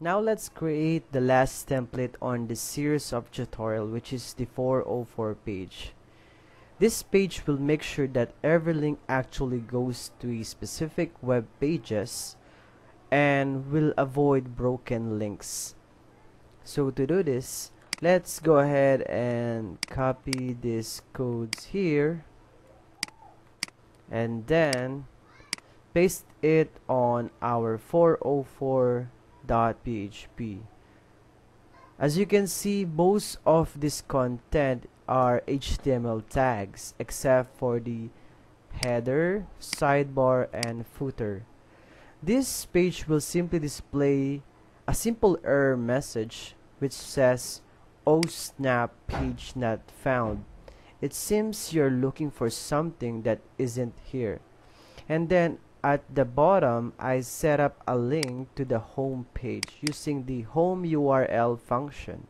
Now let's create the last template on this series of tutorial which is the 404 page. This page will make sure that every link actually goes to a specific web pages and will avoid broken links. So to do this, let's go ahead and copy these codes here and then paste it on our oh 404.php as you can see most of this content are HTML tags except for the header, sidebar, and footer. This page will simply display a simple error message which says oh snap page not found. It seems you're looking for something that isn't here. And then at the bottom I set up a link to the home page using the home URL function